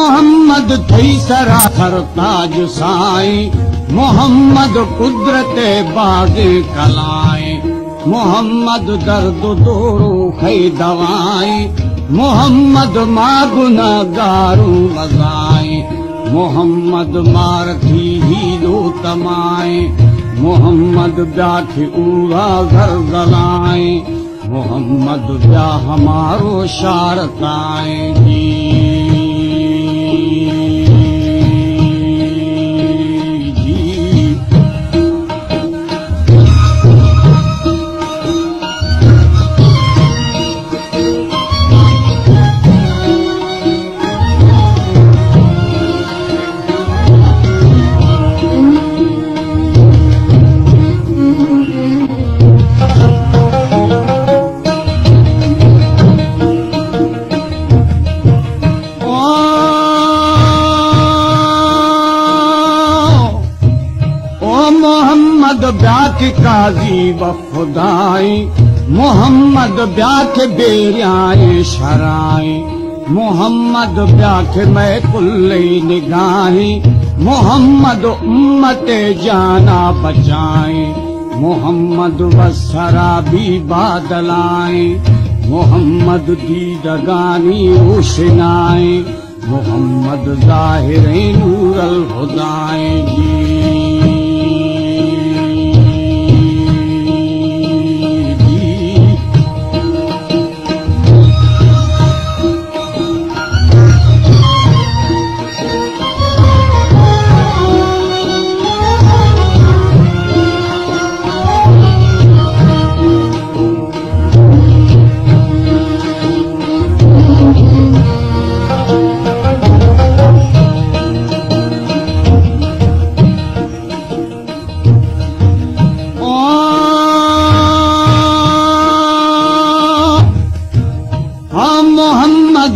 मोहम्मद था घर ताज साइ मोहम्मद कुदरत बाग कलाई मोहम्मद दर्द दोरो खई दवाई मोहम्मद मजाई मोहम्मद मार थी ही हीरो तमाए मोहम्मद ब्याख बा घर गलाए मोहम्मद ब्या हमारो शारताए की काजी व खुदाई मोहम्मद ब्याख के बेरियाए शराए मोहम्मद ब्याख के मैं कुल्ले निगाही मोहम्मद उम्मत जाना बचाए मोहम्मद बसरा भी बादलाए मोहम्मद दीदगानी उशनाए मोहम्मद जाहिर नूरल अलहुदाए जी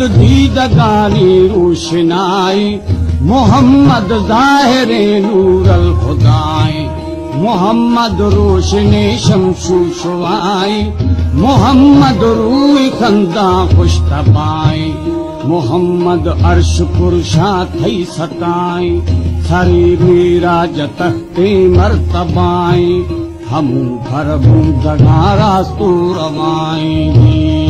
मोहम्मद दीदगारी रोशनाई मोहम्मद जाहिर नूरल खुदाई मोहम्मद रोशने शमशू शुआई मोहम्मद रूई खंदा खुश तबाई मोहम्मद अर्श पुरुषा थई सताई सरी मीरा जतखते मरतबाई हम भर दगारा सो रवाएंगी